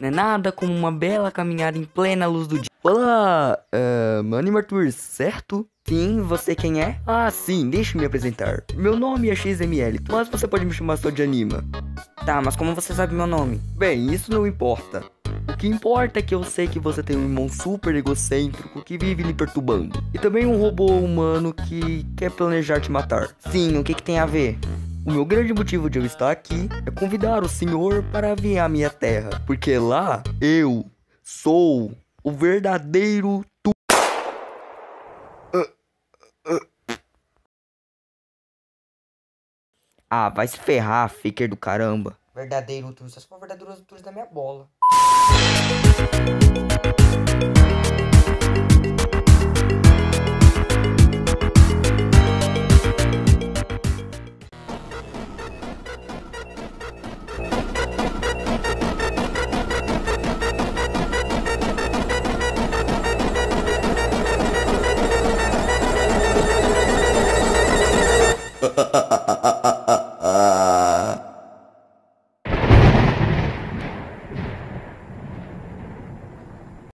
Ah, não é nada como uma bela caminhada em plena luz do dia. Olá, Arthur, certo? Sim, você quem é? Ah, sim, deixe me apresentar. Meu nome é XML, mas você pode me chamar só de Anima. Tá, mas como você sabe meu nome? Bem, isso não importa. O que importa é que eu sei que você tem um irmão super egocêntrico que vive lhe perturbando. E também um robô humano que quer planejar te matar. Sim, o que, que tem a ver? O meu grande motivo de eu estar aqui é convidar o senhor para vir à minha terra, porque lá eu sou o verdadeiro tu. Ah, vai se ferrar, faker do caramba. Verdadeiro tu, só se for verdadeiro tu da minha bola. ha ha ha ha ha ha